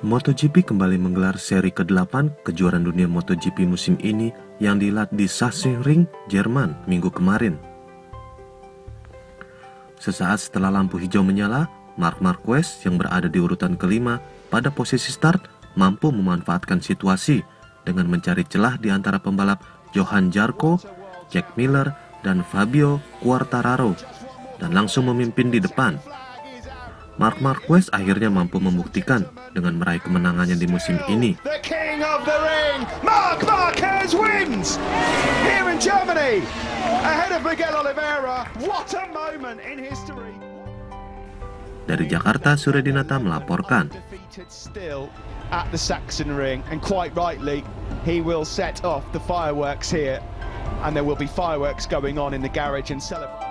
MotoGP kembali menggelar seri ke-8 kejuaraan dunia MotoGP musim ini yang dilat di Sachsenring, Jerman, minggu kemarin. Sesaat setelah lampu hijau menyala, Mark Marquez yang berada di urutan kelima pada posisi start mampu memanfaatkan situasi dengan mencari celah di antara pembalap Johan Jarko, Jack Miller, dan Fabio Quartararo dan langsung memimpin di depan. Mark Marquez akhirnya mampu membuktikan dengan meraih kemenangannya di musim ini. Dari Jakarta, Suredinata melaporkan. Defeated still at the Saxon ring and quite rightly he will set off the fireworks here and there will be fireworks going on in the garage and celebrate.